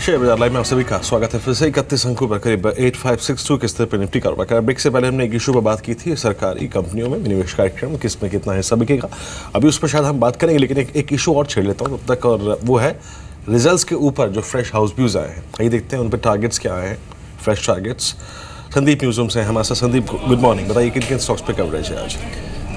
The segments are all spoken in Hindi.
शेयर लाइव में आप सभी का स्वागत है। फिर से इकतीस अंकों पर करीब 8562 के स्तर पर निफ्टी कारोबार? कर ब्रेक से पहले हमने एक इशू पर बात की थी सरकारी कंपनियों में निवेश कार्यक्रम किसमें कितना हिस्सा बिकेगा। अभी उस पर शायद हम बात करेंगे लेकिन एक, इशू और छेड़ लेता हूँ। तब तक और वो है रिज़ल्ट के ऊपर जो फ्रेश हाउस व्यूज़ आए हैं आइए देखते हैं उन पर टारगेट्स क्या आए हैं फ्रेश टारगेट्स संदीप न्यूज़ से हमारे साथ। संदीप गुड मॉर्निंग बताइए किन किन स्टॉक्स पर कवरेज है आज?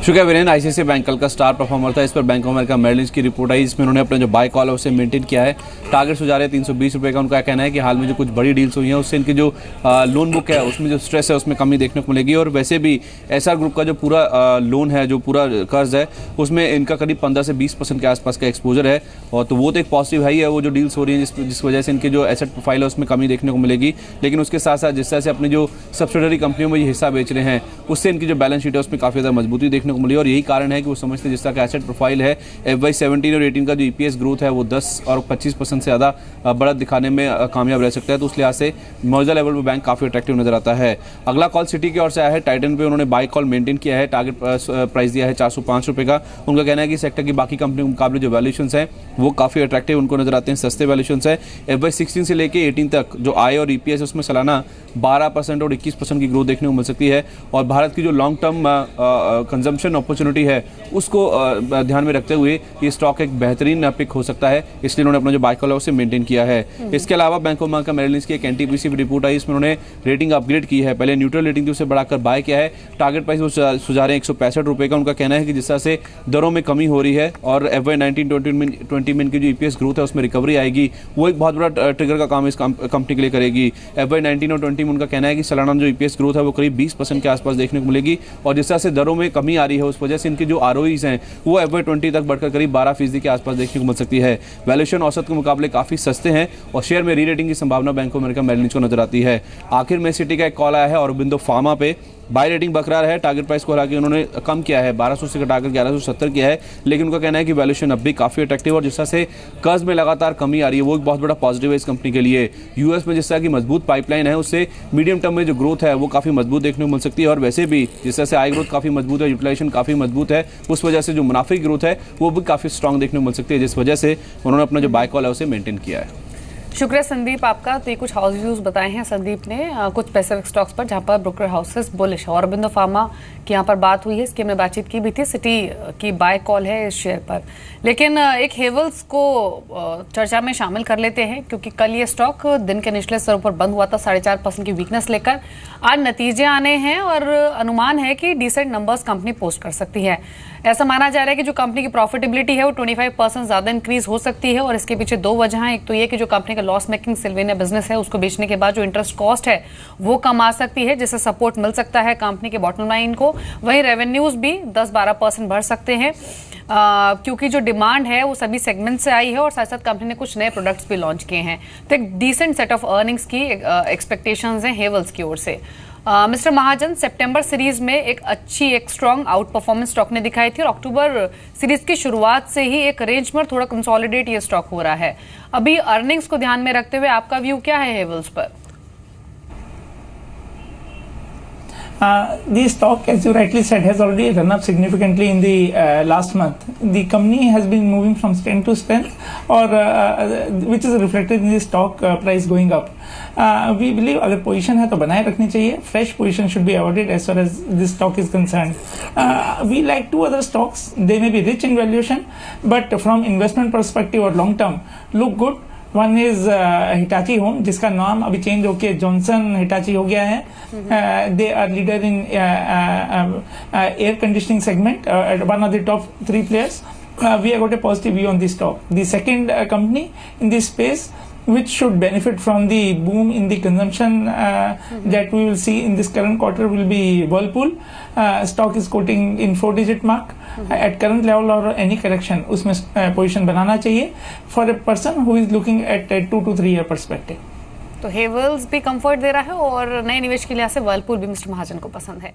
शुक्रिया वीरेन आईसीआईसी बैंक कल का स्टार परफॉर्मर था। इस पर बैंक ऑफ़ अमेरिका मेरिलिंस की रिपोर्ट आई इसमें उन्होंने अपना जो बाय कॉल है उसे मेंटेन किया है। टारगेट सुझा रहे तीन सौ बीस रुपये का उनका कहना है कि हाल में जो कुछ बड़ी डील्स हुई हैं, उससे इनकी जो लोन बुक है, उसमें जो स्ट्रेस है, उसमें कमी देखने को मिलेगी। और वैसे भी एसआर ग्रुप का जो पूरा लोन है, जो पूरा कर्ज है, उसमें इनका करीब पंद्रह से बीस के आसपास का एक्सपोजर है। और तो वो तो एक पॉजिटिव है ही है, वो जो डील्स हो रही हैं, जिस जिस वजह से इनके जो एसेट प्रोफ़ाइल है, उसमें कमी देखने को मिलेगी। लेकिन उसके साथ साथ जिस तरह से अपनी जो सब्सिडरी कंपनियों में ये हिस्सा बेच रहे हैं, उससे इनकी जो बैलेंस शीट है, उसमें काफ़ी ज़्यादा मजबूती देखने को मिली और यही कारण है कि वो समझते हैं जिस तरह का एसेट प्रोफ़ाइल है एफ़ वाई सेवेंटीन और एटीन का जो ईपीएस ग्रोथ है, वो दस और पच्चीस परसेंट से ज़्यादा बढ़त दिखाने में कामयाब रह सकता है। तो उस लिहाज से मौजूदा लेवल पर बैंक काफ़ी अट्रैक्टिव नज़र आता है। अगला कॉल सिटी की ओर से आया है। टाइटन पे उन्होंने बाई कॉल मेंटेन किया है। टारगेट प्राइस दिया है चार रुपये का। उनका कहना है कि सेक्टर की बाकी कंपनी के मुकाबले जो वैल्यूशन है, वो काफ़ी अट्रैक्टिव उनको नज़र आते हैं। सस्ते वैल्यूशन है। एफ़ वाई सिक्सटीन से लेकर एटीन तक जो आई और ईपीएस है, उसमें सालाना बारह और इक्कीस की ग्रोथ देखने को मिल सकती है। और भारत की जो लॉन्ग टर्म कंजम्पशन अपॉर्चुनिटी है उसको ध्यान में रखते हुए ये स्टॉक एक बेहतरीन पिक हो सकता है इसलिए उन्होंने अपना जो बाइक है उसे मेंटेन किया है। हम्म। इसके अलावा बैंक ऑफ़ अमेरिका मेरिलिंस की एक एनटीपीसी रिपोर्ट आई इसमें उन्होंने रेटिंग अपग्रेड की है। पहले न्यूट्रल रेटिंग थी उसे बढ़ाकर बाय किया है। टारगेट प्राइस वो सुझा रहे हैं एक सौ का उनका कहना है कि जिस तरह से दरों में कमी हो रही है और एफ़ वाई नाइनटीन ट्वेंटी में की जो ईपीएस ग्रोथ है उसमें रिकवरी आएगी। वो एक बहुत बड़ा ट्रिगर का काम इस कंपनी के लिए करेगी। एफ़ वाई नाइनटीन और ट्वेंटी में उनका कहना है कि सालाना जो ईपीएस ग्रोथ है वो करीब बीस के आसपास देखने को मिलेगी और जिस तरह से दरों में कमी आ रही है उस वजह से इनकी जो आर हैं, वो एफ़ ट्वेंटी तक बढ़कर करीब बारह फ़ीसदी के आसपास देखने को मिल सकती है। वैल्यूशन औसत के मुकाबले काफ़ी सस्ते हैं और शेयर में री रेटिंग की संभावना बैंक ऑफ़ अमेरिका मेरिलिंच को नज़र आती है। आखिर में सिटी का एक कॉल आया है और बिंदु फार्मा पे। बाय रेटिंग बरकरार है टारगेट प्राइस को हालाँकि उन्होंने कम किया है 1200 से टारगेट ग्यारह किया है, लेकिन उनका कहना है कि वैल्यूशन अब भी काफ़ी अट्रैक्टिव और जिस तरह से कर्ज में लगातार कमी आ रही है, वो एक बहुत बड़ा पॉजिटिव है इस कंपनी के लिए। यूएस में जिस तरह की मज़बूत पाइपलाइन है, उससे मीडियम टर्म में जो ग्रोथ है, वो काफ़ी मज़बूत देखने को मिल सकती है और वैसे भी जिस तरह से आई ग्रोथ काफ़ी मज़बूत है यूटिलाइजेशन काफ़ी मज़बूत है। उस वजह से जो मुनाफी ग्रोथ है, वो भी काफ़ी स्ट्रॉन्ग देखने को मिल सकती है, जिस वजह से उन्होंने अपना जो बाय कॉल है, उसे मेंटेन किया है। शुक्रिया संदीप आपका। तो ये कुछ हाउस व्यूज़ बताए हैं संदीप ने आ, कुछ स्पेसिफिक स्टॉक्स पर जहाँ पर ब्रोकर हाउसेस बुलिश और अरबिंदो फार्मा की यहाँ पर बात हुई है इसकी हमने बातचीत की भी थी सिटी की बाय कॉल है इस शेयर पर। लेकिन एक हेवल्स को चर्चा में शामिल कर लेते हैं क्योंकि कल ये स्टॉक दिन के निचले स्तरों पर बंद हुआ था साढ़े चार परसेंट की वीकनेस लेकर। आज नतीजे आने हैं और अनुमान है कि डिसेंट नंबर्स कंपनी पोस्ट कर सकती है। ऐसा माना जा रहा है कि जो कंपनी की प्रॉफिटेबिलिटी है वो 25 परसेंट ज़्यादा इंक्रीज हो सकती है और इसके पीछे दो वजह एक तो ये कि जो कंपनी का लॉस मेकिंग सिल्वेनिया बिज़नेस है, उसको बेचने के बाद जो इंटरेस्ट कॉस्ट है, वो कम आ सकती है, जिससे सपोर्ट मिल सकता है कंपनी के बॉटम लाइन को। वहीं रेवेन्यूज भी दस बारह परसेंट बढ़ सकते हैं। क्योंकि जो डिमांड है, वो सभी सेगमेंट से आई है और साथ साथ कंपनी ने कुछ नए प्रोडक्ट्स भी लॉन्च किए हैं। तो एक डिसेंट सेट ऑफ़ अर्निंग्स की एक्सपेक्टेशन है हेवल्स की ओर से। मिस्टर महाजन, सितंबर सीरीज़ में एक अच्छी, एक स्ट्रांग आउट परफॉर्मेंस स्टॉक ने दिखाई थी और अक्टूबर सीरीज़ की शुरुआत से ही एक रेंज में थोड़ा कंसोलिडेट ये स्टॉक हो रहा है। अभी अर्निंग्स को ध्यान में रखते हुए आपका व्यू क्या है हेवल्स पर? Uh, the stock, as you rightly said, has already run up significantly in the uh, last month. The company has been moving from strength to strength, or uh, uh which is reflected in the stock uh, price going up. Uh, we believe अगर पोजीशन है तो बनाए रखनी चाहिए fresh position should be avoided as far as this stock is concern we like to other stocks they may be rich in valuation but from investment perspective और long term look good One is Hitachi home जिसका नाम अभी चेंज होके जॉनसन हिटाची हो गया है। They are leader in air conditioning segment one of the top three players we are got a positive view on this stock the second company in this space which should benefit from the boom in the consumption uh, mm-hmm. that we will see in this current quarter will be Whirlpool. Uh, stock is quoting in four digit mark mm-hmm. at current level or any correction उसमें uh, position बनाना चाहिए for a person who is looking at a two to three year perspective. तो हेवल्स भी कंफर्ट दे रहा है और नए निवेश के लिहाज से वर्लपूल भी मिस्टर महाजन को पसंद है